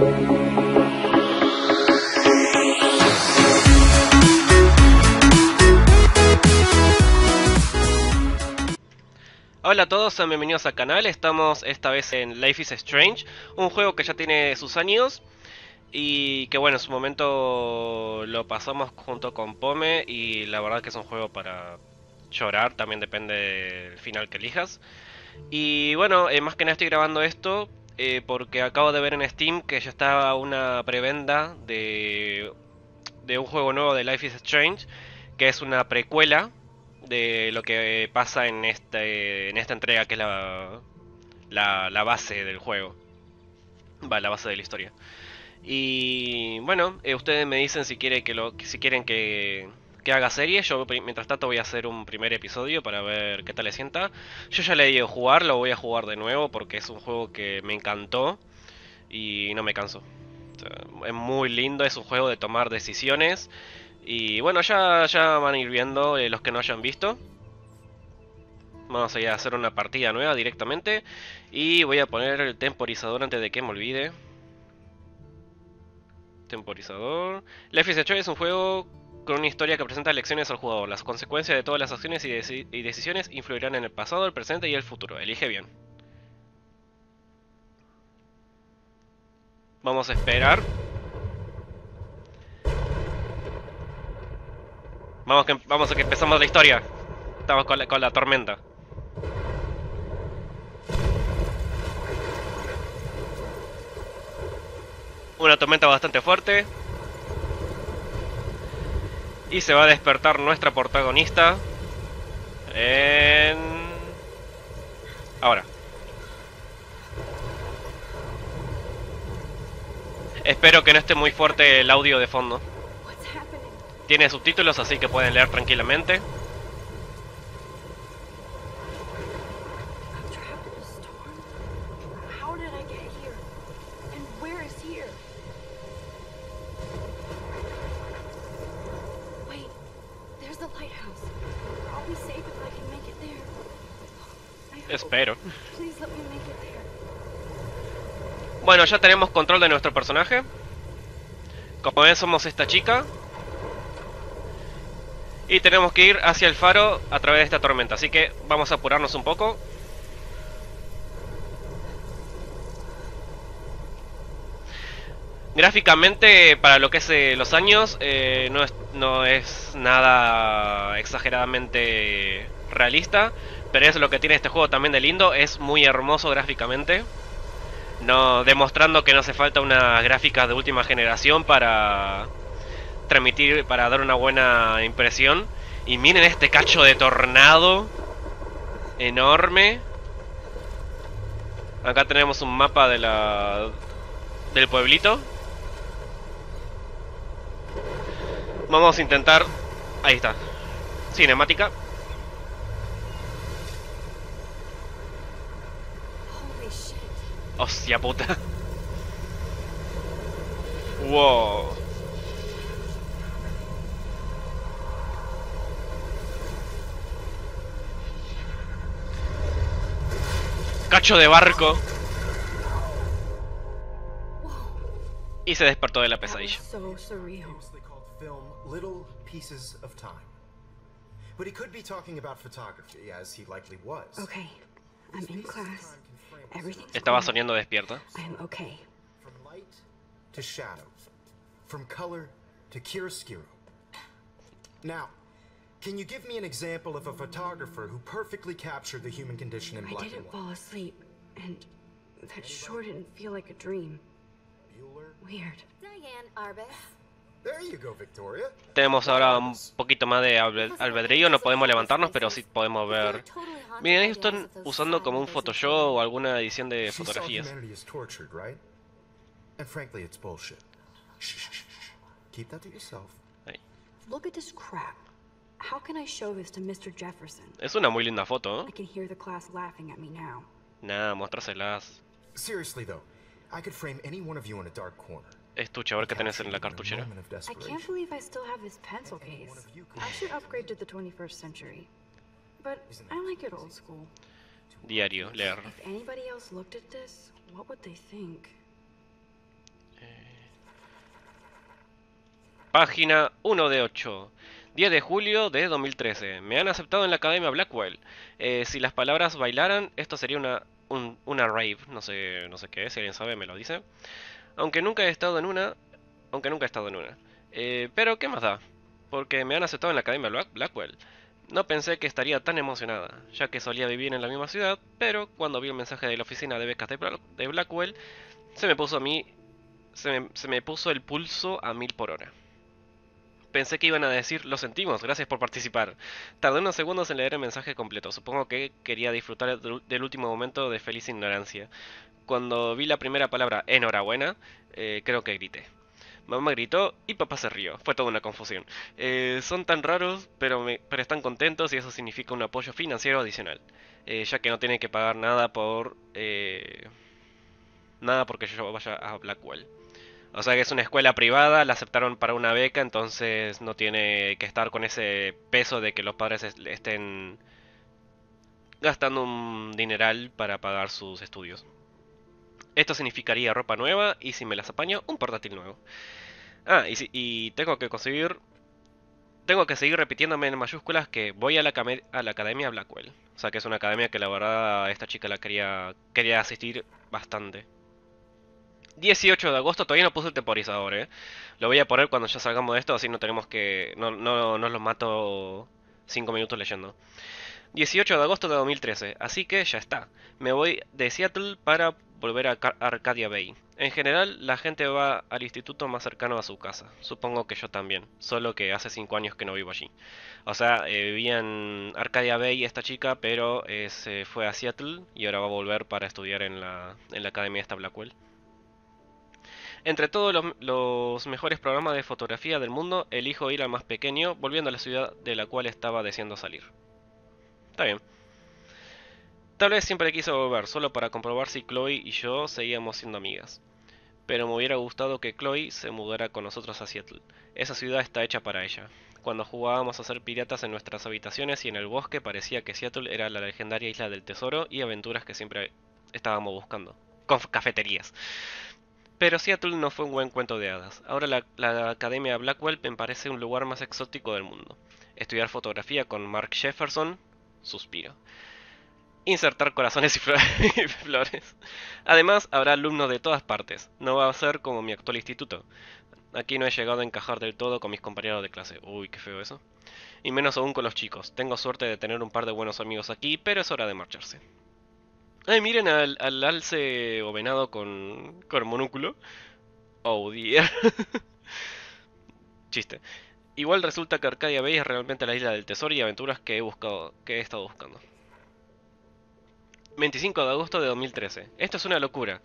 Hola a todos, sean bienvenidos al canal, estamos esta vez en Life is Strange, un juego que ya tiene sus años y que bueno, en su momento lo pasamos junto con Pome y la verdad que es un juego para llorar, también depende del final que elijas. Y bueno, eh, más que nada estoy grabando esto eh, porque acabo de ver en Steam que ya está una preventa de, de un juego nuevo de Life is Strange, que es una precuela de lo que pasa en, este, en esta entrega, que es la, la, base del juego. Va, la base de la historia. Y bueno, eh, ustedes me dicen si, quiere que lo, si quieren que, que haga serie. Yo mientras tanto voy a hacer un primer episodio para ver qué tal le sienta. Yo ya le he ido a jugar, lo voy a jugar de nuevo porque es un juego que me encantó y no me canso. es muy lindo, es un juego de tomar decisiones y bueno, ya, ya van a ir viendo eh, los que no hayan visto. Vamos a ir a hacer una partida nueva directamente. Y voy a poner el temporizador antes de que me olvide. Temporizador. Life is es un juego con una historia que presenta lecciones al jugador. Las consecuencias de todas las acciones y, decisiones influirán en el pasado, el presente y el futuro. Elige bien. Vamos a esperar. Vamos, que, vamos a que empezamos la historia. Estamos con la tormenta. Una tormenta bastante fuerte. Y se va a despertar nuestra protagonista. En... Ahora. Espero que no esté muy fuerte el audio de fondo. Tiene subtítulos, así que pueden leer tranquilamente. Espero. Bueno, ya tenemos control de nuestro personaje. Como ven, somos esta chica. Y tenemos que ir hacia el faro a través de esta tormenta. Así que vamos a apurarnos un poco. Gráficamente, para lo que es eh, los años, eh, no, es, no es nada exageradamente realista. Pero es lo que tiene este juego también de lindo. Es muy hermoso gráficamente. No, demostrando que no hace falta una gráfica de última generación para transmitir, para dar una buena impresión. Y miren este cacho de tornado enorme. Acá tenemos un mapa de la del pueblito. Vamos a intentar... Ahí está. Cinemática. Hostia puta. Wow. cacho de barco. Y se despertó de la pesadilla. But he could be talking about photography, as he likely was. Okay, I'm in class. Estaba soñando despierto. I am okay. From light to shadow, from color to chiaroscuro. Now, can you give me an example of a photographer who perfectly captured the human condition in black I didn't fall asleep, and that sure didn't feel like a dream. Weird. Diane Arbus. There you go, Victoria. Tenemos ahora un poquito más de albedrío, no podemos levantarnos, pero sí podemos ver. Miren, ellos están usando como un Photoshop o alguna edición de fotografías. Look at this crap. How can I show this to Mr. Jefferson? Es una muy linda foto, ¿eh? I can hear the class laughing at me now. Nah, muéstraselas. Seriously though, I could frame any one of you in a dark corner. Estuche, a ver qué tenés en la cartuchera. I can't believe I still have this pencil case. I should upgrade to the 21st century. But I like it old school. Diario, leer. If anybody else looked at this, what would they think? Página 1 de 8. 10 de julio de 2013. Me han aceptado en la Academia Blackwell. Eh, si las palabras bailaran, esto sería una, una rave. No sé, no sé qué es, si alguien sabe me lo dice. Aunque nunca he estado en una. Aunque nunca he estado en una. Eh, pero, ¿qué más da? Porque me han aceptado en la Academia Blackwell. No pensé que estaría tan emocionada, ya que solía vivir en la misma ciudad, pero cuando vi el mensaje de la oficina de becas de Blackwell, se me puso a mí. Se me, se me puso el pulso a mil por hora. Pensé que iban a decir, lo sentimos, gracias por participar. Tardé unos segundos en leer el mensaje completo. Supongo que quería disfrutar del último momento de feliz ignorancia. Cuando vi la primera palabra, enhorabuena, eh, creo que grité. Mamá gritó y papá se rió. Fue toda una confusión. Eh, son tan raros, pero, me, están contentos y eso significa un apoyo financiero adicional. Eh, ya que no tienen que pagar nada por... nada porque yo vaya a Blackwell. O sea que es una escuela privada, la aceptaron para una beca, entonces no tiene que estar con ese peso de que los padres estén gastando un dineral para pagar sus estudios. Esto significaría ropa nueva y si me las apaño, un portátil nuevo. Ah, y, y tengo que conseguir... Tengo que seguir repitiéndome en mayúsculas que voy a la, a la Academia Blackwell. O sea que es una academia que la verdad esta chica la quería, quería asistir bastante. 18 de agosto, todavía no puse el temporizador, ¿eh? Lo voy a poner cuando ya salgamos de esto, así no tenemos que... No, no, no los mato 5 minutos leyendo. 18 de agosto de 2013, así que ya está. Me voy de Seattle para volver a Arcadia Bay. En general, la gente va al instituto más cercano a su casa. Supongo que yo también, solo que hace 5 años que no vivo allí. O sea, eh, vivía en Arcadia Bay esta chica, pero eh, se fue a Seattle y ahora va a volver para estudiar en la, en la academia esta Blackwell. Entre todos los, mejores programas de fotografía del mundo, elijo ir al más pequeño, volviendo a la ciudad de la cual estaba deseando salir. Está bien. Tal vez siempre quise volver, solo para comprobar si Chloe y yo seguíamos siendo amigas. Pero me hubiera gustado que Chloe se mudara con nosotros a Seattle. Esa ciudad está hecha para ella. Cuando jugábamos a ser piratas en nuestras habitaciones y en el bosque parecía que Seattle era la legendaria isla del tesoro y aventuras que siempre estábamos buscando. Con cafeterías. Pero Seattle no fue un buen cuento de hadas. Ahora la, Academia Blackwell me parece un lugar más exótico del mundo. Estudiar fotografía con Mark Jefferson, suspiro. Insertar corazones y, flores. Además, habrá alumnos de todas partes. No va a ser como mi actual instituto. Aquí no he llegado a encajar del todo con mis compañeros de clase. Uy, qué feo eso. Y menos aún con los chicos. Tengo suerte de tener un par de buenos amigos aquí, pero es hora de marcharse. Ay, miren al, alce o venado con, con monúculo. Oh, dear. Chiste. Igual resulta que Arcadia Bay es realmente la isla del tesoro y aventuras que he buscado, que he estado buscando. 25 de agosto de 2013. Esto es una locura.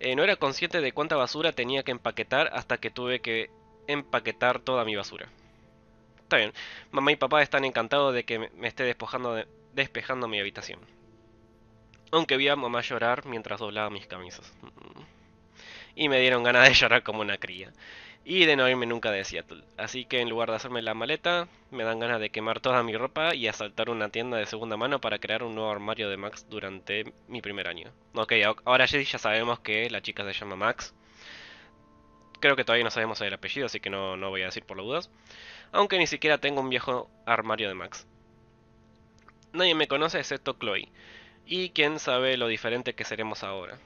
Eh, no era consciente de cuánta basura tenía que empaquetar hasta que tuve que empaquetar toda mi basura. Está bien. Mamá y papá están encantados de que me esté despojando de, despejando mi habitación. Aunque vi a mamá llorar mientras doblaba mis camisas. Y me dieron ganas de llorar como una cría. Y de no irme nunca de Seattle. Así que en lugar de hacerme la maleta, me dan ganas de quemar toda mi ropa y asaltar una tienda de segunda mano para crear un nuevo armario de Max durante mi primer año. Ok, ahora ya sabemos que la chica se llama Max. Creo que todavía no sabemos el apellido, así que no, no voy a decir por las dudas. Aunque ni siquiera tengo un viejo armario de Max. Nadie me conoce excepto Chloe. Y quién sabe lo diferente que seremos ahora.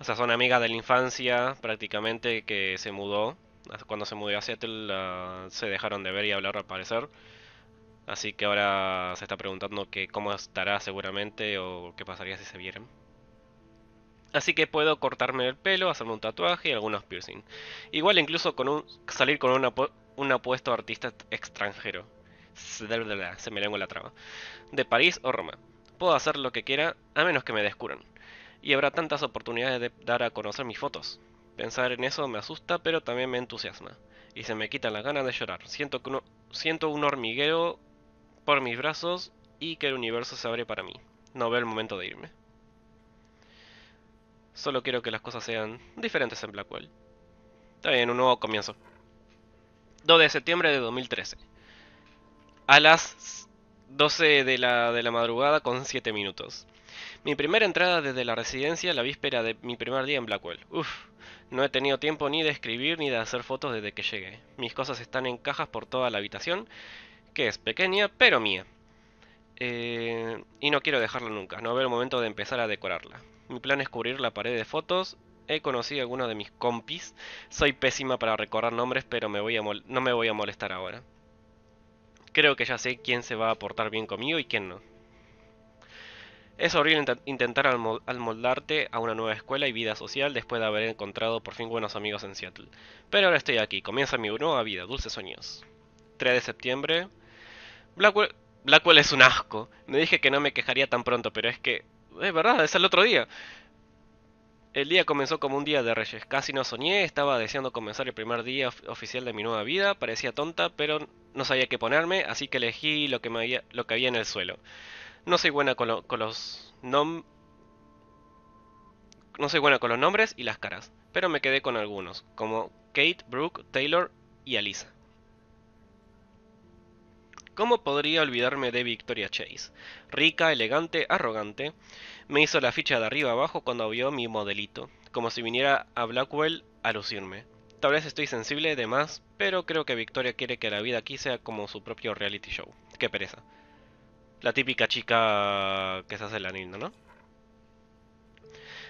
O sea, son amigas de la infancia prácticamente que se mudó. Cuando se mudó a Seattle se dejaron de ver y hablar al parecer. Así que ahora se está preguntando que cómo estará seguramente o qué pasaría si se vieran. Así que puedo cortarme el pelo, hacerme un tatuaje y algunos piercing. Igual incluso con un, salir con un apuesto artista extranjero. Se me lengua la traba. De París o Roma. Puedo hacer lo que quiera a menos que me descubran. Y habrá tantas oportunidades de dar a conocer mis fotos. Pensar en eso me asusta, pero también me entusiasma. Y se me quitan las ganas de llorar. Siento, que un hormigueo por mis brazos y que el universo se abre para mí. No veo el momento de irme. Solo quiero que las cosas sean diferentes en Blackwell. Está bien, un nuevo comienzo. 2 de septiembre de 2013. A las 12 de la, de la madrugada con 7 minutos. Mi primera entrada desde la residencia la víspera de mi primer día en Blackwell. Uf, No he tenido tiempo ni de escribir ni de hacer fotos desde que llegué. Mis cosas están en cajas por toda la habitación, que es pequeña pero mía. Eh, y no quiero dejarla nunca, no veo el momento de empezar a decorarla. Mi plan es cubrir la pared de fotos. He conocido a algunos de mis compis. Soy pésima para recordar nombres, pero no me voy a molestar ahora. Creo que ya sé quién se va a portar bien conmigo y quién no. Es horrible intentar almoldarte a una nueva escuela y vida social después de haber encontrado por fin buenos amigos en Seattle. Pero ahora estoy aquí, comienza mi nueva vida, dulces sueños. 3 de septiembre. Blackwell, Blackwell es un asco. Me dije que no me quejaría tan pronto, pero es que... Es verdad, es el otro día. El día comenzó como un día de reyes. Casi no soñé, estaba deseando comenzar el primer día oficial de mi nueva vida. Parecía tonta, pero no sabía qué ponerme, así que elegí lo que, había, en el suelo. No soy buena con, los no soy buena con los nombres y las caras, pero me quedé con algunos, como Kate, Brooke, Taylor y Alisa. ¿Cómo podría olvidarme de Victoria Chase? Rica, elegante, arrogante. Me hizo la ficha de arriba abajo cuando vio mi modelito, como si viniera a Blackwell a lucirme. Tal vez estoy sensible de más, pero creo que Victoria quiere que la vida aquí sea como su propio reality show. Qué pereza. La típica chica que se hace la linda, ¿no?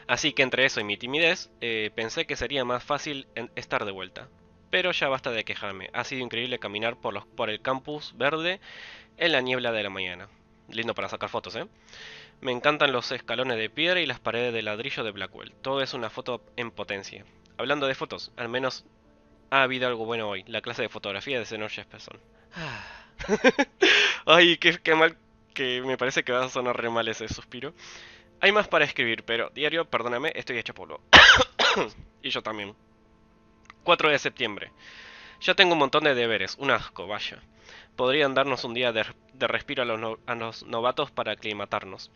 Así que entre eso y mi timidez, eh, pensé que sería más fácil estar de vuelta. Pero ya basta de quejarme, ha sido increíble caminar por, los, por el campus verde en la niebla de la mañana. Lindo para sacar fotos, ¿eh? Me encantan los escalones de piedra y las paredes de ladrillo de Blackwell. Todo es una foto en potencia. Hablando de fotos, al menos ha habido algo bueno hoy. La clase de fotografía de señor Jesperson. Ay, qué, qué mal que me parece que va a sonar re mal ese suspiro. Hay más para escribir, pero diario, perdóname, estoy hecho polvo. y yo también. 4 de septiembre. Ya tengo un montón de deberes, un asco, vaya. Podrían darnos un día de, respiro a los, novatos para aclimatarnos.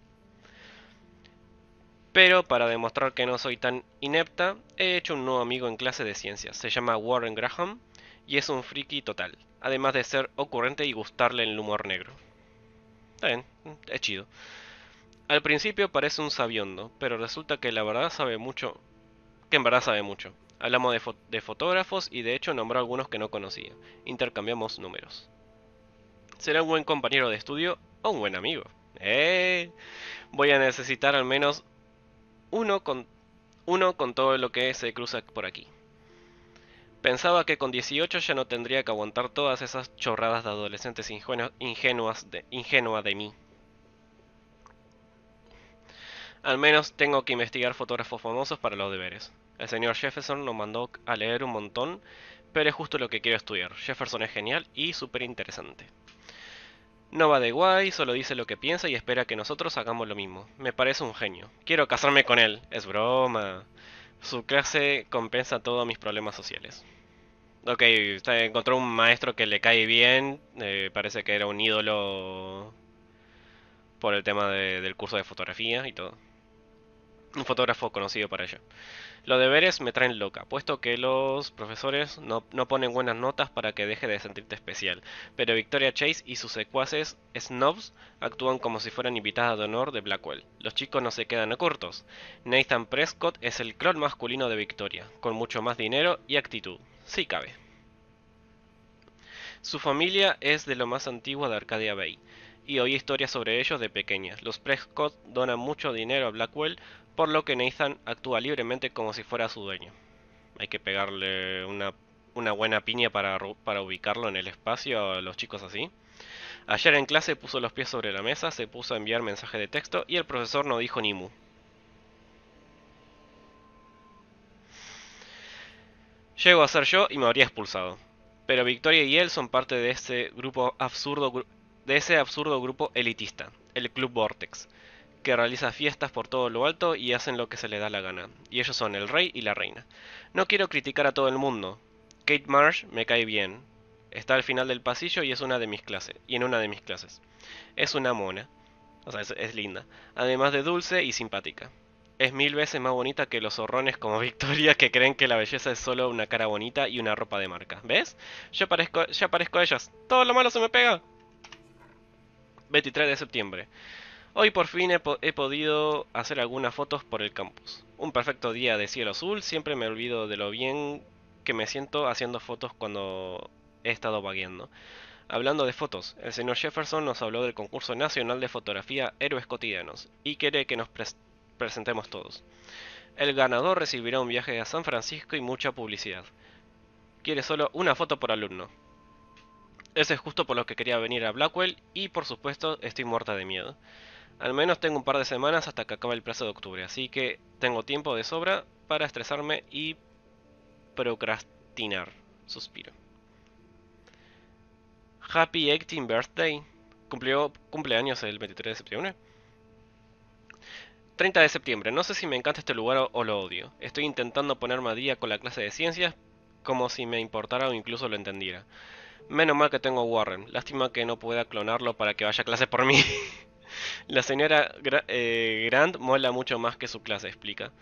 Pero para demostrar que no soy tan inepta, he hecho un nuevo amigo en clase de ciencias. Se llama Warren Graham y es un friki total, además de ser ocurrente y gustarle el humor negro. Está bien, es chido. Al principio parece un sabiondo, pero resulta que la verdad sabe mucho. Que en verdad sabe mucho. Hablamos de, fotógrafos y de hecho nombró algunos que no conocía. Intercambiamos números. Será un buen compañero de estudio o un buen amigo. ¡Eh! Voy a necesitar al menos uno con, uno con todo lo que se cruza por aquí. Pensaba que con 18 ya no tendría que aguantar todas esas chorradas de adolescentes ingenuas de, ingenua de mí. Al menos tengo que investigar fotógrafos famosos para los deberes. El señor Jefferson nos mandó a leer un montón, pero es justo lo que quiero estudiar. Jefferson es genial y súper interesante. No va de guay, solo dice lo que piensa y espera que nosotros hagamos lo mismo. Me parece un genio. Quiero casarme con él. Es broma. Su clase compensa todos mis problemas sociales. Ok, encontró un maestro que le cae bien. Eh, parece que era un ídolo por el tema del curso de fotografía y todo. Un fotógrafo conocido para ello. Los deberes me traen loca, puesto que los profesores no, no, ponen buenas notas para que deje de sentirte especial. Pero Victoria Chase y sus secuaces snobs actúan como si fueran invitadas de honor de Blackwell. Los chicos no se quedan a cortos. Nathan Prescott es el clon masculino de Victoria, con mucho más dinero y actitud. Sí cabe. Su familia es de lo más antiguo de Arcadia Bay, y oí historias sobre ellos de pequeñas. Los Prescott donan mucho dinero a Blackwell por lo que Nathan actúa libremente como si fuera su dueño. Hay que pegarle una, buena piña para, ubicarlo en el espacio a los chicos así. Ayer en clase puso los pies sobre la mesa, se puso a enviar mensaje de texto y el profesor no dijo ni mu. Llego a ser yo y me habría expulsado. Pero Victoria y él son parte de ese grupo absurdo de ese absurdo grupo elitista, el Club Vortex que realiza fiestas por todo lo alto y hacen lo que se le da la gana. Y ellos son el rey y la reina. No quiero criticar a todo el mundo. Kate Marsh me cae bien. Está al final del pasillo y es una de mis clases. Y en una de mis clases. Es una mona. O sea, es, linda. Además de dulce y simpática. Es mil veces más bonita que los zorrones como Victoria que creen que la belleza es solo una cara bonita y una ropa de marca. ¿Ves? Yo parezco, ya parezco a ellas. Todo lo malo se me pega. 23 de septiembre. Hoy por fin he, podido hacer algunas fotos por el campus. Un perfecto día de cielo azul, siempre me olvido de lo bien que me siento haciendo fotos cuando he estado vagueando. Hablando de fotos, el señor Jefferson nos habló del concurso nacional de fotografía Héroes Cotidianos y quiere que nos presentemos todos. El ganador recibirá un viaje a San Francisco y mucha publicidad. Quiere solo una foto por alumno. Ese es justo por lo que quería venir a Blackwell y por supuesto estoy muerta de miedo. Al menos tengo un par de semanas hasta que acabe el plazo de octubre, así que tengo tiempo de sobra para estresarme y procrastinar. Suspiro. Happy 18th birthday. Cumplió cumpleaños el 23 de septiembre. 30 de septiembre. No sé si me encanta este lugar o, lo odio. Estoy intentando ponerme a día con la clase de ciencias como si me importara o incluso lo entendiera. Menos mal que tengo Warren. Lástima que no pueda clonarlo para que vaya a clase por mí. La señora eh, Grant mola mucho más que su clase, explica.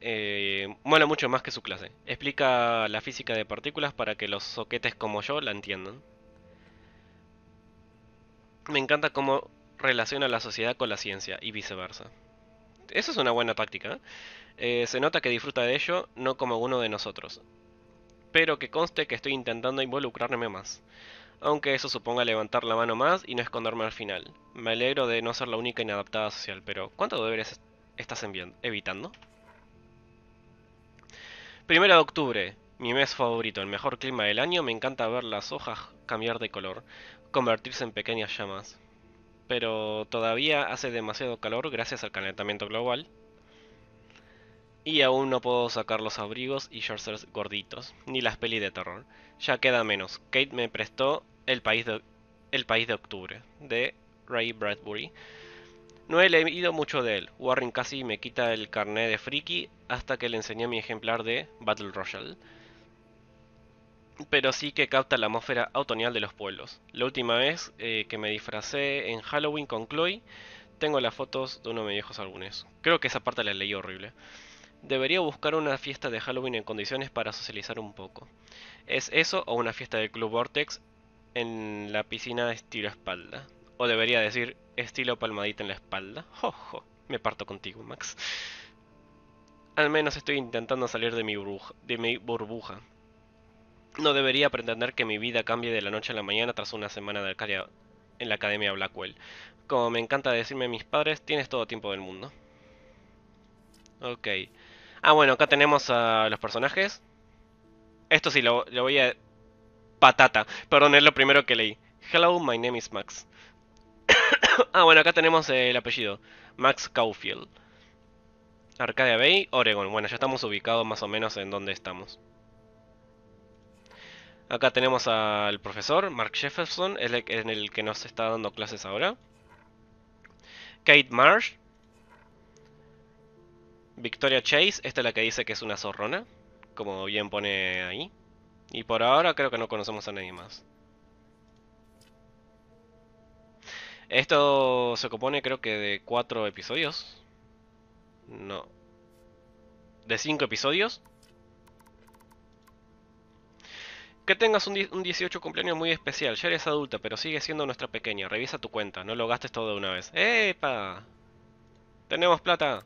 Eh, mola mucho más que su clase. Explica la física de partículas para que los soquetes como yo la entiendan. Me encanta cómo relaciona la sociedad con la ciencia y viceversa. Eso es una buena táctica. ¿eh? se nota que disfruta de ello, no como uno de nosotros. Pero que conste que estoy intentando involucrarme más aunque eso suponga levantar la mano más y no esconderme al final. Me alegro de no ser la única inadaptada social, pero ¿cuánto deberes estás evitando? Primero de octubre, mi mes favorito, el mejor clima del año, me encanta ver las hojas cambiar de color, convertirse en pequeñas llamas. Pero todavía hace demasiado calor gracias al calentamiento global. Y aún no puedo sacar los abrigos y shorts gorditos, ni las pelis de terror. Ya queda menos. Kate me prestó el país de, El país de octubre, de Ray Bradbury. No he leído mucho de él. Warren casi me quita el carnet de friki hasta que le enseñé mi ejemplar de Battle Royale. Pero sí que capta la atmósfera otoñal de los pueblos. La última vez eh, que me disfracé en Halloween con Chloe, tengo las fotos de uno de mis viejos álbumes. Creo que esa parte la leí horrible. Debería buscar una fiesta de Halloween en condiciones para socializar un poco. ¿Es eso o una fiesta del Club Vortex en la piscina estilo espalda? O debería decir estilo palmadita en la espalda. Jojo, me parto contigo, Max. Al menos estoy intentando salir de mi, burbuja, de mi burbuja. No debería pretender que mi vida cambie de la noche a la mañana tras una semana de en la Academia Blackwell. Como me encanta decirme mis padres, tienes todo tiempo del mundo. Ok. Ah, bueno, acá tenemos a los personajes. Esto sí, lo, voy a... Patata. Perdón, es lo primero que leí. Hello, my name is Max. ah, bueno, acá tenemos el apellido. Max Caulfield. Arcadia Bay, Oregon. Bueno, ya estamos ubicados más o menos en donde estamos. Acá tenemos al profesor, Mark Jefferson, es el, el que nos está dando clases ahora. Kate Marsh. Victoria Chase, esta es la que dice que es una zorrona como bien pone ahí. Y por ahora creo que no conocemos a nadie más. Esto se compone creo que de cuatro episodios. No. De cinco episodios. Que tengas un, un 18 cumpleaños muy especial. Ya eres adulta, pero sigue siendo nuestra pequeña. Revisa tu cuenta, no lo gastes todo de una vez. ¡Epa! Tenemos plata.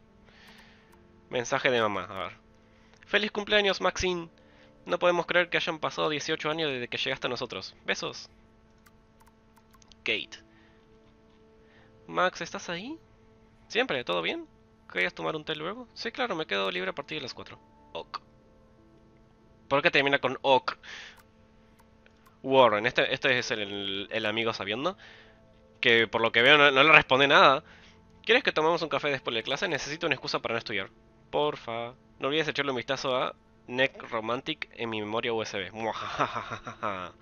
Mensaje de mamá, a ver. ¡Feliz cumpleaños, Maxine! No podemos creer que hayan pasado 18 años desde que llegaste a nosotros. ¡Besos! Kate. Max, ¿estás ahí? Siempre, ¿todo bien? ¿Querías tomar un té luego? Sí, claro, me quedo libre a partir de las 4. Ok. ¿Por qué termina con ok? Warren, este, este es el, amigo sabiendo. Que por lo que veo no, no le responde nada. ¿Quieres que tomemos un café después de clase? Necesito una excusa para no estudiar. Porfa. No olvides echarle un vistazo a Neck Romantic en mi memoria USB.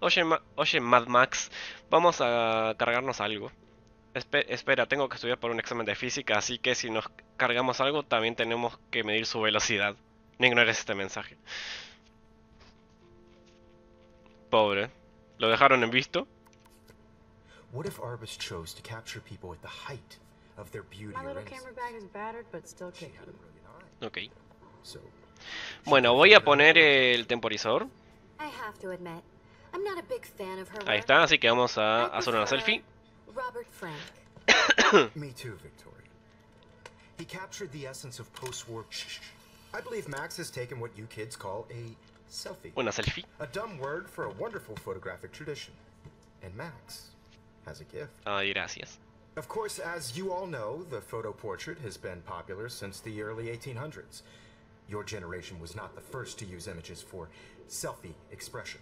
Oye, oye, Mad Max, vamos a cargarnos algo. espera, tengo que estudiar por un examen de física, así que si nos cargamos algo también tenemos que medir su velocidad. No ignores este mensaje. Pobre. ¿Lo dejaron en visto? What if Arbus chose to capture people at the height of their beauty My little camera bag is battered, but still Ok. Bueno, voy a poner el temporizador. Ahí está, así que vamos a hacer una selfie. Robert Frank. Me too, Victoria. He captured the essence of post-war. I believe Max has taken what you kids call a selfie. Una selfie. A dumb word for a wonderful photographic tradition. And Max has a gift. Ay, gracias. Of course, as you all know, the photo portrait has been popular since the early 1800s. Your generation was not the first to use images for selfie expression.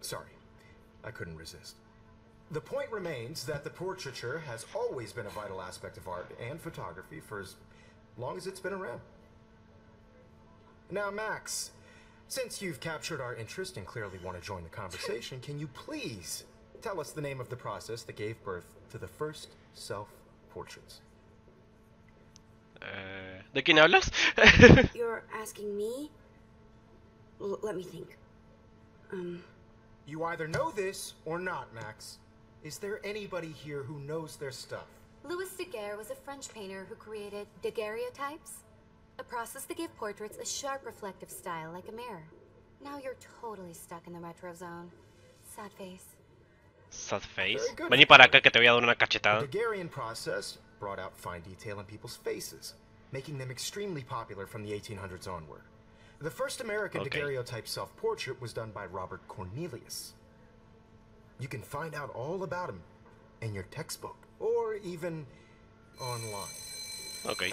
Sorry, I couldn't resist. The point remains that the portraiture has always been a vital aspect of art and photography for as long as it's been around. Now, Max, since you've captured our interest and clearly want to join the conversation, can you please tell us the name of the process that gave birth to the first self-portraits? Eh, ¿De quién hablas? You're asking me? L- let me think. Um, You either know this or not, Max. Is there anybody here who knows their stuff? Louis Daguerre was a French painter who created daguerreotypes, a process that gave portraits a sharp reflective style like a mirror. Now you're totally stuck in the retro zone. Sad face. Sad face. Very good. Vení para acá que te voy a dar una The cachetada. Daguerrean process brought out fine detail in people's faces, making them extremely popular from the 1800s onward. The first American Okay. daguerreotype self-portrait was done by Robert Cornelius. You can find out all about him in your textbook, or even online. Ok.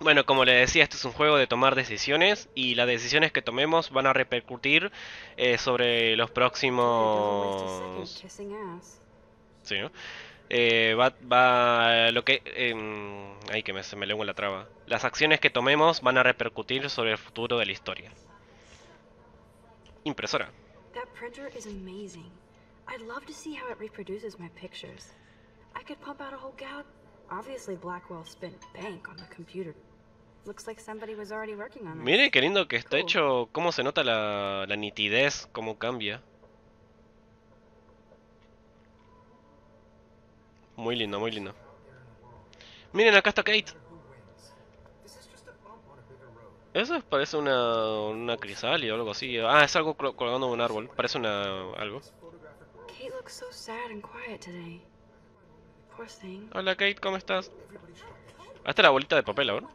Bueno, como le decía, esto es un juego de tomar decisiones y las decisiones que tomemos van a repercutir eh, sobre los próximos... Sí, ¿no? Eh, va, va lo que... em, ay, que me, se me lengua la traba. Las acciones que tomemos van a repercutir sobre el futuro de la historia. Impresora. Obviously, Blackwell spent bank on the computer. Mire qué lindo que está hecho, cómo se nota la, la nitidez, cómo cambia. Muy lindo, muy lindo. Miren, acá está Kate. Eso es- parece una, una crisálida o algo así. Ah, es algo col- colgando de un árbol. Parece una algo. Hola Kate, ¿cómo estás? Ah, esta es la bolita de papel, ahora.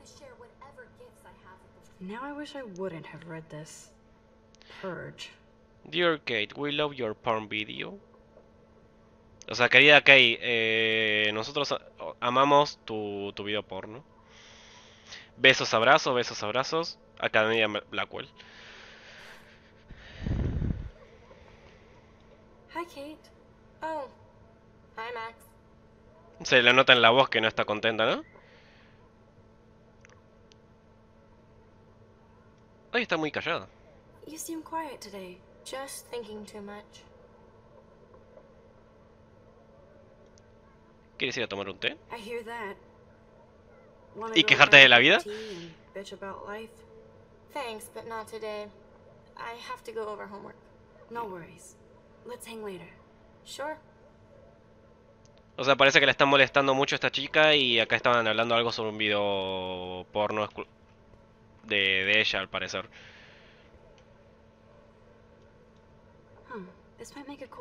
Now I wish I wouldn't have read this. Purge. Dear Kate, we love your porn video. O sea, querida Kate, eh, nosotros amamos tu, tu video porno. Besos, abrazos, besos, abrazos. Academia Blackwell. Hi, Kate. Oh. Hi, Max. Se le nota en la voz que no está contenta, ¿no? Ay, está muy callada. You seem quiet today. Just thinking too much. ¿Quieres ir a tomar un té? I hear that. ¿Y quejarte de la vida? Bitch about life? Thanks, but not today. I have to go over homework. No worries. Let's hang later. Sure. O sea, parece que le están molestando mucho a esta chica y acá estaban hablando algo sobre un video porno de, de ella, al parecer.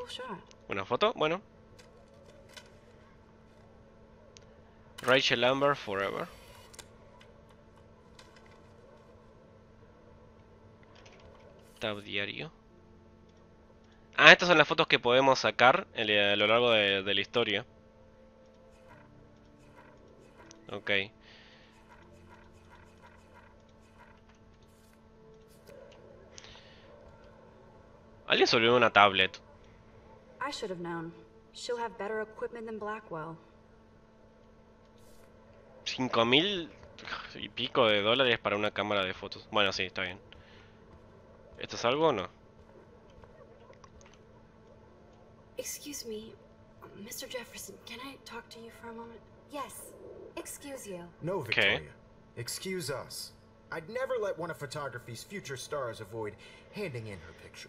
Shot. ¿Una foto? Bueno. Rachel Amber Forever. Tab diario. Ah, estas son las fotos que podemos sacar en- a lo largo de, de la historia. Ok. Alguien se olvidó una tablet. I should have known. She'll have better equipment than Blackwell. Cinco mil y pico de dólares para una cámara de fotos. Bueno, sí, está bien. ¿Esto es algo o no? Excuse me, Mr. Jefferson, can I talk to you for a moment? Yes. Excuse you. No, Victoria. Excuse us. I'd never let one of photography's future stars avoid handing in her picture.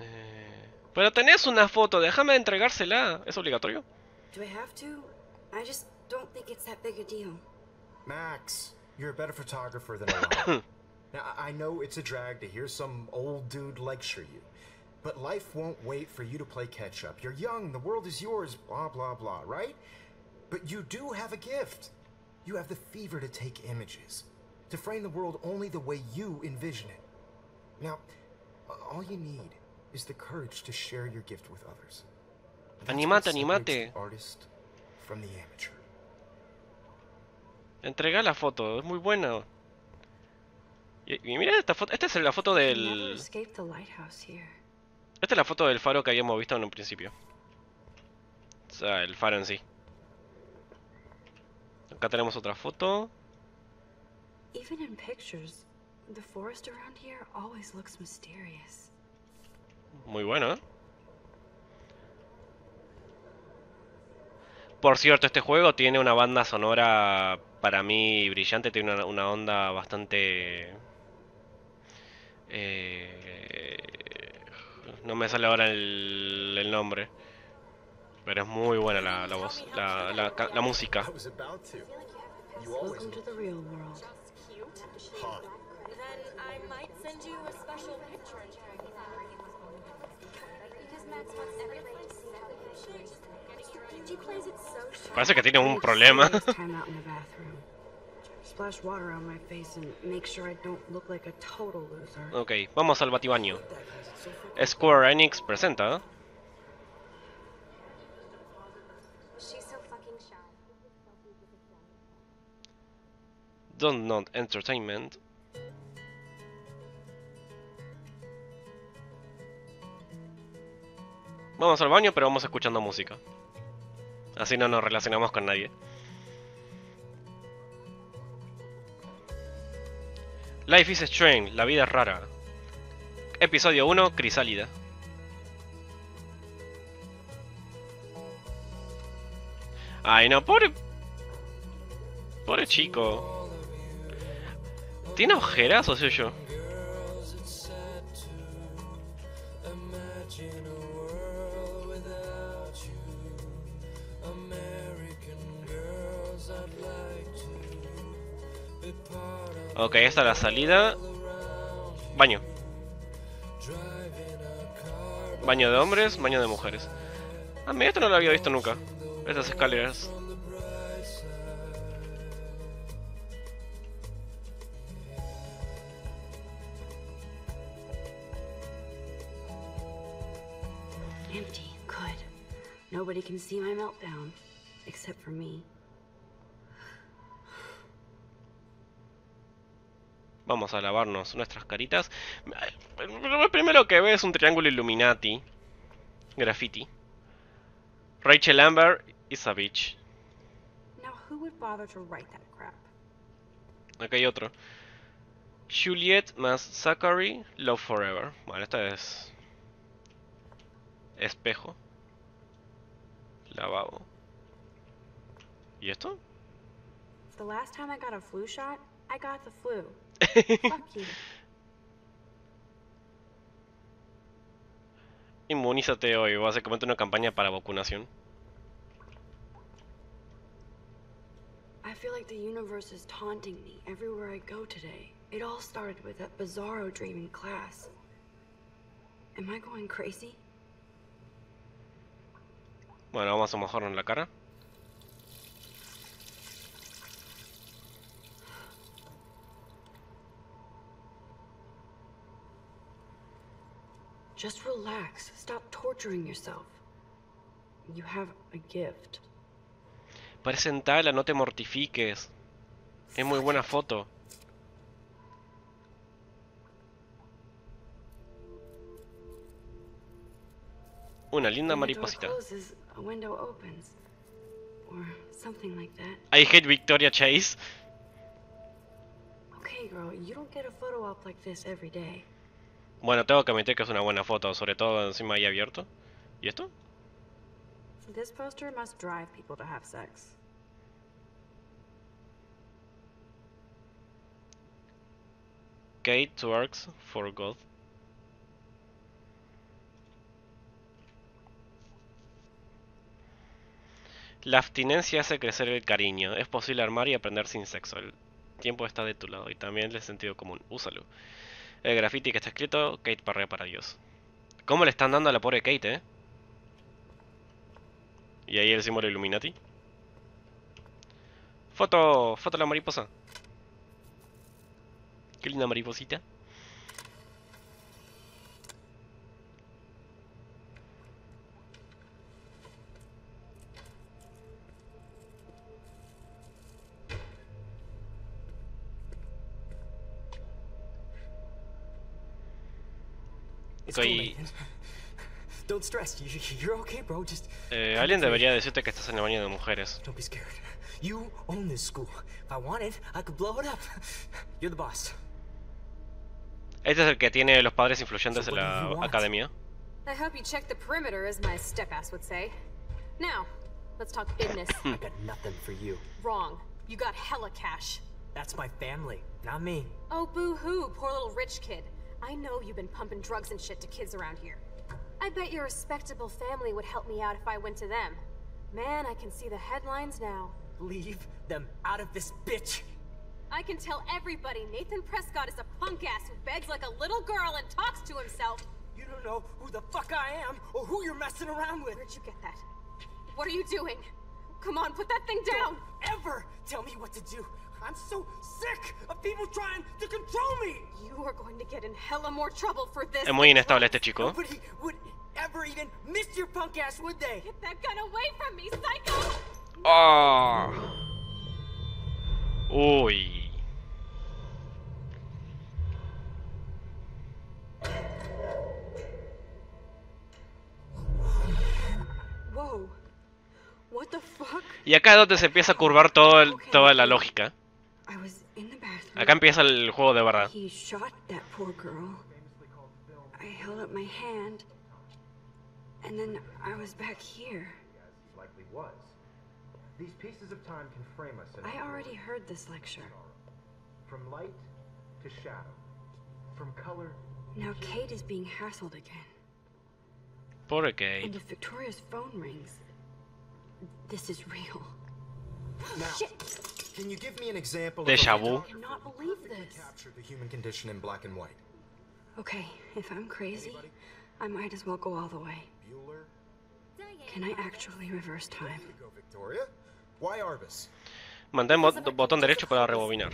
Eh, pero tenés una foto, déjame entregársela. ¿Es obligatorio? Do I have to? I just don't think it's that big a deal. Max, you're a better photographer than I am. now, I I know it's a drag to hear some old dude lecture you, but life won't wait for you to play catch up. You're young, the world is yours, blah, blah, blah, right? But you do have a gift. You have the fever to take images, to frame the world only the way you envision it. Now, all you need is the courage to share your gift with others. Animate, animate. Entrega la foto, es muy buena. Y, y mira esta foto, esta es la foto del... Esta es la foto del faro que habíamos visto en un principio. O sea, el faro en sí. Acá tenemos otra foto. Even in pictures, the forest around here always looks mysterious. Muy bueno, ¿eh? Por cierto, este juego tiene una banda sonora para mí brillante, tiene una, una onda bastante... eh, no me sale ahora el, el nombre. Pero es muy buena la, la voz, la, la, la música. look like a total loser. ok, vamos al batibaño. Square Enix presenta. Don't Not Entertainment. Vamos al baño, pero vamos escuchando música. Así no nos relacionamos con nadie. Life is Strange, la vida es rara. Episodio 1, Crisálida. Ay, no, pobre. Pobre chico. ¿Tiene ojeras o soy yo? Esta es la salida. Baño. Baño de hombres, baño de mujeres. Ah, mira, esto no lo había visto nunca. Estas escaleras. Empty. Good. Nobody can see my meltdown. Except for me. Vamos a lavarnos nuestras caritas. Lo primero que ve es un triángulo Illuminati. Graffiti. Rachel Amber is a bitch. Now, who would bother to write that crap? Acá hay otro. Juliet más Zachary, Love Forever. Bueno, esta es. Espejo. Lavabo. ¿Y esto? The last time I got a flu shot, I got the flu. Inmunízate hoy, básicamente una campaña para vacunación. I feel like the universe is taunting me everywhere I go today. It all started with that bizarro dream in class. Am I going crazy? Bueno, vamos a mojarnos la cara. Just relax. Stop torturing yourself. You have a gift. Presentala, no te mortifiques. Es muy buena foto. Una linda When a door mariposita. closes, a window opens. Or something like that. I hate Victoria Chase. Okay, girl, you don't get a photo op like this every day. Bueno, tengo que admitir que es una buena foto, sobre todo encima ahí abierto. ¿Y esto? This poster must drive people to have sex. Kate twerks for God. La abstinencia hace crecer el cariño. Es posible armar y aprender sin sexo. El tiempo está de tu lado y también el sentido común. Úsalo. El graffiti que está escrito, Kate parrea para Dios. ¿Cómo le están dando a la pobre Kate, eh? Y ahí el símbolo Illuminati. Foto, foto de la mariposa. Qué linda mariposita. Just Eh, alguien debería decirte que estás en el baño de mujeres. don't be scared. You own this school. If I wanted, I could blow it up. You're the boss. Este es el que tiene los padres influyentes do la academia. I hope you check the perimeter, as my step-ass would say. Now, let's talk business. I got nothing for you. Wrong. You got hella cash. That's my family, not me. Oh, boo-hoo, poor little rich kid. I know you've been pumping drugs and shit to kids around here. I bet your respectable family would help me out if I went to them. Man, I can see the headlines now. Leave them out of this bitch. I can tell everybody Nathan Prescott is a punk ass who begs like a little girl and talks to himself. You don't know who the fuck I am or who you're messing around with. Where'd you get that? What are you doing? Come on, put that thing down! Don't ever tell me what to do. I'm so sick of people trying to control me. You are going to get in hella more trouble for this. Es muy inestable este chico. Nobody would ever even miss your punk ass, would they? Get that gun away from me, psycho! ¡Ah! Uy. Whoa. What the fuck? Y acá es donde se empieza a curvar todo el- toda la lógica. I was in the bathroom. Acá empieza el juego de verdad. He shot that poor girl. I held up my hand. And then I was back here. Likely was. These pieces of time can frame us I already heard this lecture. from light to shadow, from color. Now Kate is being hassled again. Pobre And if Victoria's phone rings, this is real. Now, Shit! Can you give me an example Deja of a. I cannot believe this. capture the human condition in black and white? Okay, if I'm crazy, I might as well go all the way. Bueller? Can I actually reverse time? Go, Victoria. Why Arbus? Mantén bot- botón derecho para rebobinar.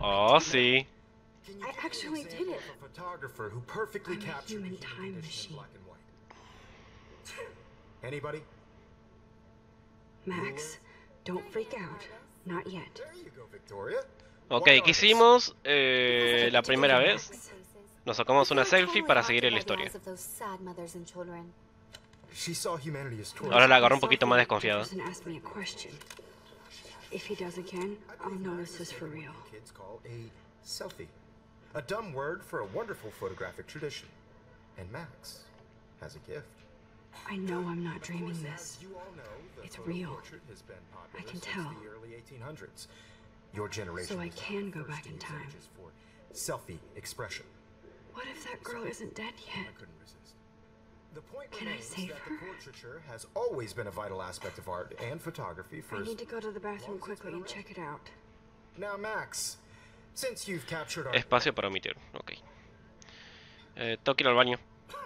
Oh, sí. Can you I actually did it. of A photographer who perfectly I'm a captured human the time condition in machine. black and white. Anybody? Max, don't freak out. Not yet. There you go, Victoria. Ok, ¿qué hicimos eh, la primera vez? Nos sacamos una selfie para seguir la historia. Ahora la agarró un poquito más desconfiada. A. If he does again, I'll know this is for real. Kids call a selfie. A dumb word for a wonderful photographic tradition. And Max has a gift. I know I'm not dreaming As this. you all know, the It's real. has been I can tell. the early 1800s. Your generation So I can go back in time. selfie expression. What if that girl isn't dead yet? I couldn't resist. The point Can I save that her? the portraiture has always been a vital aspect of art and photography for I need to go to the bathroom quickly and check it out. Now, Max, since you've captured our Espacio para omitir. Ok. Eh, tengo que ir al baño.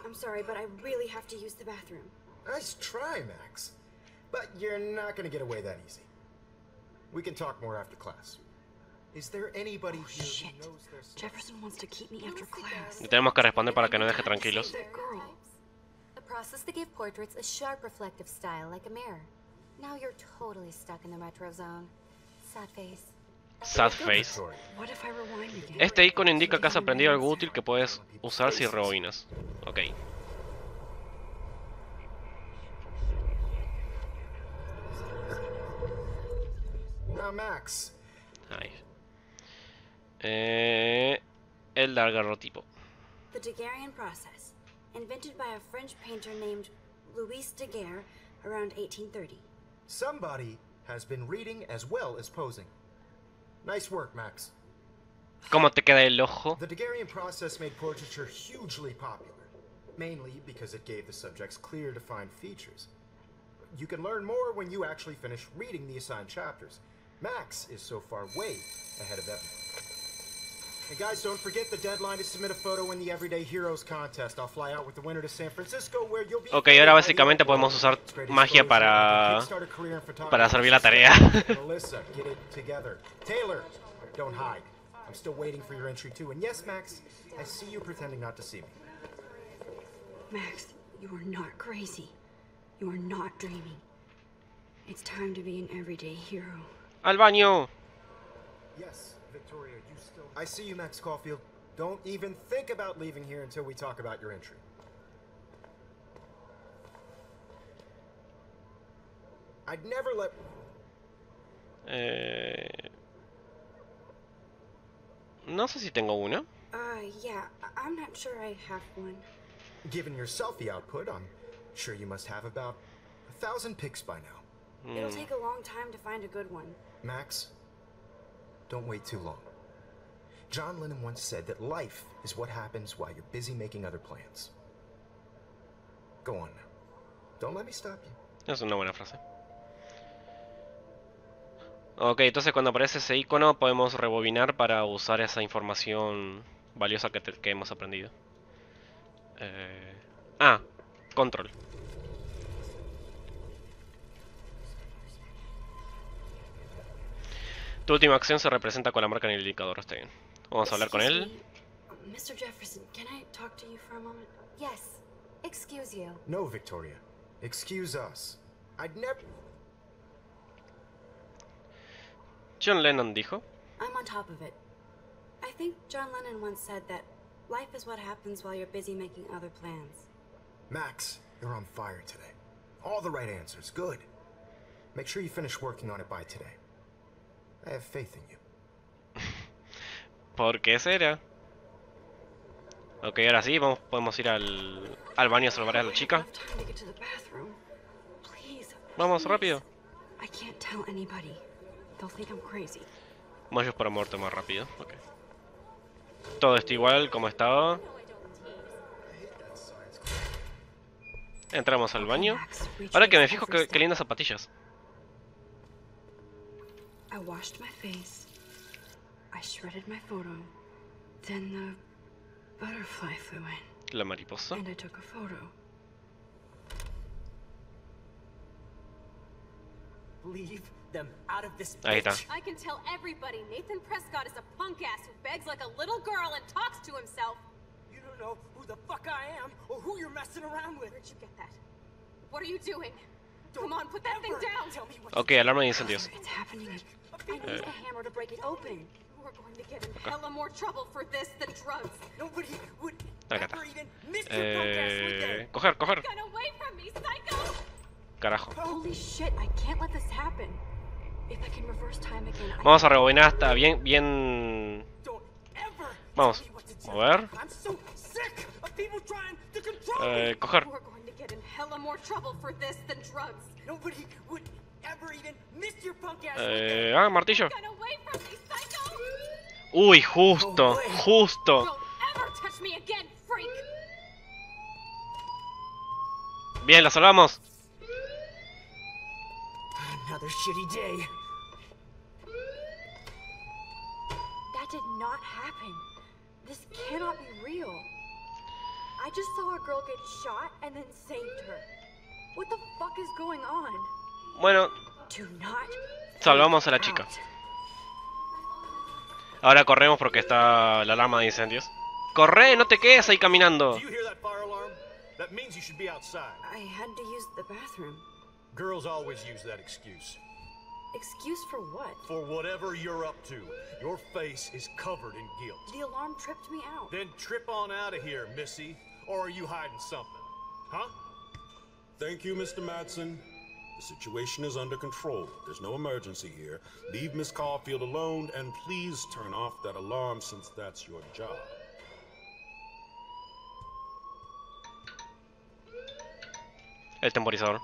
I'm sorry, but I really have to use the bathroom. nice try, Max, but you're not going to get away that easy. We can talk more after class. Is there anybody Oh, here shit. who knows their stuff? Jefferson wants to keep me after class. Y tenemos que responder para que nos deje tranquilos. That girl. A process that gave portraits a sharp reflective style like a mirror. Now you're totally stuck in the retro zone. Sad face. Sad face. Este icono indica que has aprendido algo útil que puedes usar si rebobinas. Ok. Now, Max, Ahí. Eh, el daguerrotipo. The Daguerrean process, invented by a French painter named Louis Daguerre, around 1830. Somebody has been reading as well as posing. Nice work, Max. ¿Cómo te queda el ojo? The Daguerrean process made portraiture hugely popular, mainly because it gave the subjects clear, defined features. You can learn more when you actually finish reading the assigned chapters. Max is so far way ahead of everyone. And guys, don't forget the deadline to submit a photo in the Everyday Heroes contest. I'll fly out with the winner to San Francisco where you'll be Ok, ahora básicamente podemos usar magia para para hacer bien la tarea. Melissa, get it together. Taylor, don't hide. I'm still waiting for your entry too. And yes, Max, I see you pretending not to see me. Max, you are not crazy. You are not dreaming. It's time to be an everyday hero. Al baño. Yes, Victoria, you still. I see you, Max Caulfield. Don't even think about leaving here until we talk about your entry. I'd never let. Eh... No sé si tengo uno. Uh, yeah, I- I'm not sure I have one. Given your selfie output, I'm sure you must have about a thousand pics by now. It'll take a long time to find a good one. Max, don't wait too long. John Lennon once said that life is what happens while you're busy making other plans. Go on now. Don't let me stop you. Es una buena frase. Ok, entonces cuando aparece ese icono podemos rebobinar para usar esa información valiosa que, te- que hemos aprendido. Eh, Ah, control. Tu última acción se representa con la marca en el indicador, está bien. Vamos a hablar con él. Mr. Jefferson, can I talk to you for a moment? Yes. Excuse you. No, Victoria. Excuse us. I'd never. John Lennon dijo. I'm on top of it. I think John Lennon once said that life is what happens while you're busy making other plans. Max, you're on fire today. All the right answers. Good. Make sure you finish working on it by today. I have faith in you. ¿Por qué será? Ok, ahora sí, vamos, podemos ir al, al baño a salvar a la chica. Vamos, rápido. Mayos para muerte más rápido. Ok. Todo está igual como estaba. Entramos al baño. Ahora que me fijo, qué lindas zapatillas. I washed my face. I shredded my photo. Then the butterfly flew in, La mariposa. and I took a photo. Leave them out of this Ahí está. bitch. I can tell everybody Nathan Prescott is a punk ass who begs like a little girl and talks to himself. You don't know who the fuck I am or who you're messing around with. Where'd you get that? What are you doing? Ok, alarma de incendios. It's happening. I need a hammer to break it open. We're going to get in hella more trouble for this than drugs. Nobody would Acá está. ever even miss your punk ass would Eh, they? coger, coger. Get away from me, psycho! Carajo. Holy shit, I can't let this happen. If I can reverse time again, I Vamos a rebobinar hasta bien, bien... Vamos. tell me what to do. A ver. I'm so sick of people trying to control Eh, coger. Hella more trouble for this than drugs. Nobody would ever even miss your punk ass? Eh, ah, martillo. Get away from me, psycho! Uy, justo, justo. Don't ever touch me again, freak! Bien, la salvamos. Another shitty day. That did not happen. This cannot be real. I just saw a girl get shot and then saved her. What the fuck is going on? Bueno, Do not. salvamos a la chica. Ahora corremos porque está la alarma de incendios. ¡Corre! ¡No te quedes ahí caminando! That means you should be outside. I had to use the bathroom. Girls always use that excuse. Excuse for what? For whatever you're up to, your face is covered in guilt. The alarm tripped me out. Then trip on out of here, Missy. or are you hiding something? Huh? Thank you, Mr. Matson. The situation is under control. There's no emergency here. Leave Miss Caulfield alone, and please turn off that alarm since that's your job. El temporizador.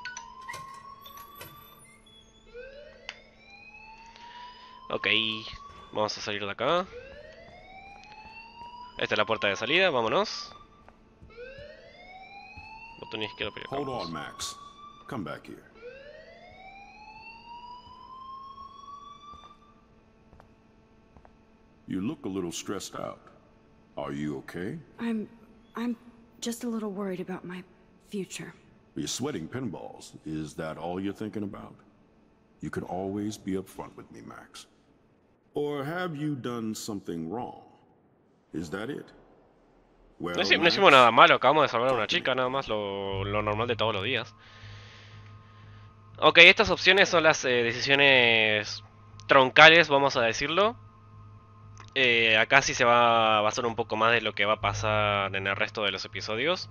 Ok, vamos a salir de acá. Esta es la puerta de salida, vámonos. Botón izquierdo para Hold on, Max. Come back here. You look a little stressed out. Are you okay? I'm. I'm just a little worried about my future. You're sweating pinballs. Is that all you're thinking about? You can always be upfront with me, Max. Or have you done something wrong? Is that it? Well, No, hicimos nada malo, acabamos de salvar a una chica, nada más lo, lo normal de todos los días. Ok, estas opciones son las eh, decisiones troncales, vamos a decirlo. Eh, acá sí se va a basar un poco más de lo que va a pasar en el resto de los episodios.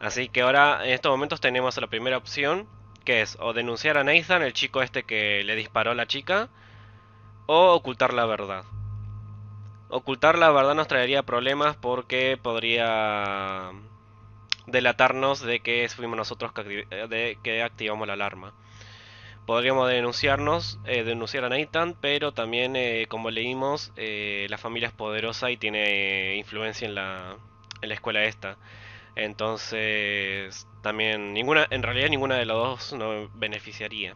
Así que ahora, en estos momentos tenemos la primera opción, que es o denunciar a Nathan, el chico este que le disparó a la chica, o ocultar la verdad. Ocultar la verdad nos traería problemas porque podría delatarnos de que fuimos nosotros que, eh, de que activamos la alarma. Podríamos denunciarnos, eh, denunciar a Nathan, pero también, eh, como leímos, la familia es poderosa y tiene influencia en la, en la escuela esta. Entonces, también ninguna, en realidad ninguna de las dos nos beneficiaría.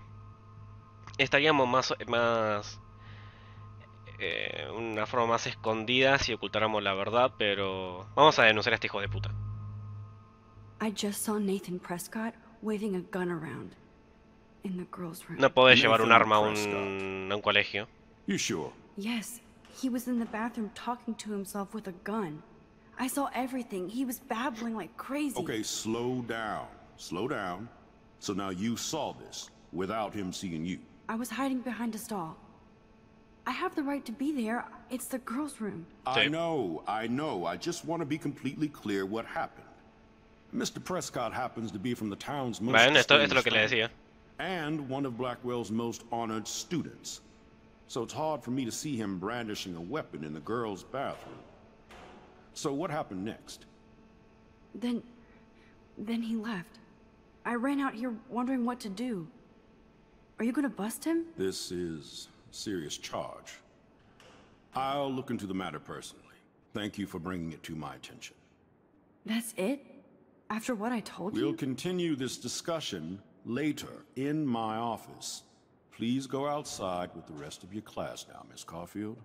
Estaríamos más, más eh, una forma más escondida si ocultáramos la verdad, pero vamos a denunciar a este hijo de puta. I just saw Nathan Prescott waving a gun around in the girls' room. No podés llevar un arma a un, a un colegio. You sure? Yes, he was in the bathroom talking to himself with a gun. I saw everything. He was babbling like crazy. Okay, slow down. Slow down. So now you saw this without him seeing you. I was hiding behind a stall. I have the right to be there. It's the girls' room. I know, I know. I just want to be completely clear what happened. Mr. Prescott happens to be from the town's most Bueno, esto, esto es lo que le decía. and one of Blackwell's most honored students. So it's hard for me to see him brandishing a weapon in the girls' bathroom. So what happened next? Then. Then he left. I ran out here wondering what to do. Are you gonna bust him? This is a serious charge. I'll look into the matter personally. Thank you for bringing it to my attention. That's it? After what I told you, We'll continue this discussion later in my office. Please go outside with the rest of your class now, Miss Caulfield.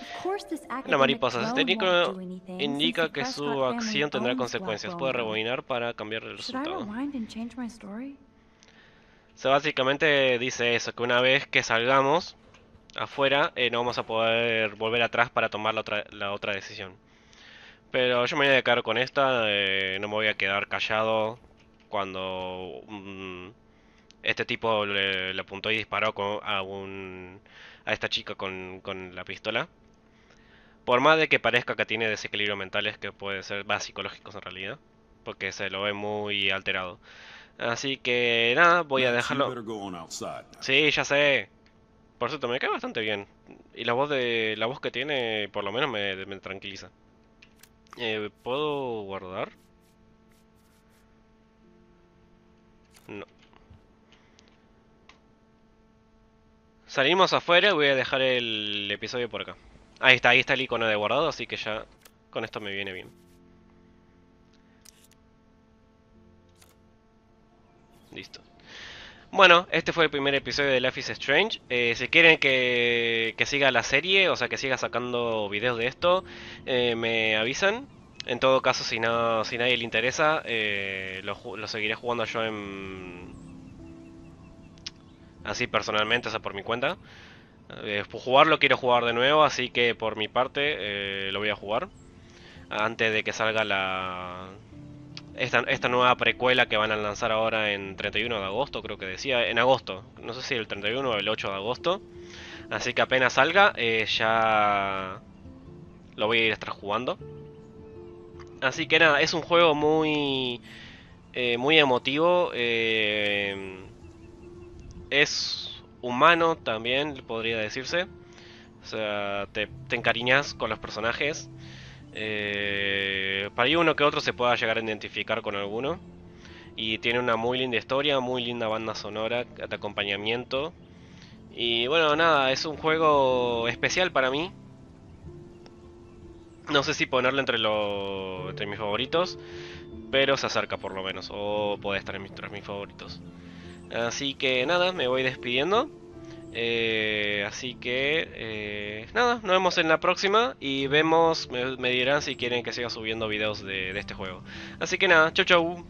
Of course this La mariposa drone sisténico won't do anything, indica since the que su Prescott family acción tendrá consecuencias. Puede rebobinar para cambiar el resultado. Rewind and change my story? O sea, básicamente dice eso, que una vez que salgamos afuera, eh, no vamos a poder volver atrás para tomar la otra, la otra decisión. Pero yo me voy a quedar con esta, eh, no me voy a quedar callado cuando este tipo le, apuntó y disparó a, un, a esta chica con, con la pistola. Por más de que parezca que tiene desequilibrios mentales, que puede ser más psicológicos en realidad, porque se lo ve muy alterado. Así que nada, voy a dejarlo. Sí, ya sé. Por cierto, me cae bastante bien. Y la voz de la voz que tiene, por lo menos me, me tranquiliza. Eh, ¿Puedo guardar? No. Salimos afuera y voy a dejar el episodio por acá. Ahí está, ahí está el icono de guardado, así que ya con esto me viene bien. Listo. Bueno, este fue el primer episodio de Life Strange. Eh, si quieren que, que siga la serie, o sea, que siga sacando videos de esto, eh, me avisan. En todo caso, si no, si nadie le interesa, eh, lo, lo seguiré jugando yo en... Así personalmente, o sea, por mi cuenta. Jugarlo quiero jugar de nuevo, así que por mi parte lo voy a jugar. Antes de que salga la, esta, esta nueva precuela que van a lanzar ahora en 31 de agosto, creo que decía, en agosto, no sé si el 31 o el 8 de agosto. Así que apenas salga, eh, ya lo voy a ir a estar jugando. Así que nada, es un juego muy, eh, muy emotivo. eh, es humano también, podría decirse. O sea, te, te encariñas con los personajes. Eh, para ahí uno que otro se pueda llegar a identificar con alguno. Y tiene una muy linda historia, muy linda banda sonora de acompañamiento. Y bueno, nada, es un juego especial para mí. No sé si ponerlo entre, lo, entre mis favoritos, pero se acerca por lo menos, o puede estar entre mis favoritos. Así que nada, me voy despidiendo. Eh, así que eh, nada, nos vemos en la próxima y vemos, me, dirán si quieren que siga subiendo videos de este juego. Así que nada, chau chau.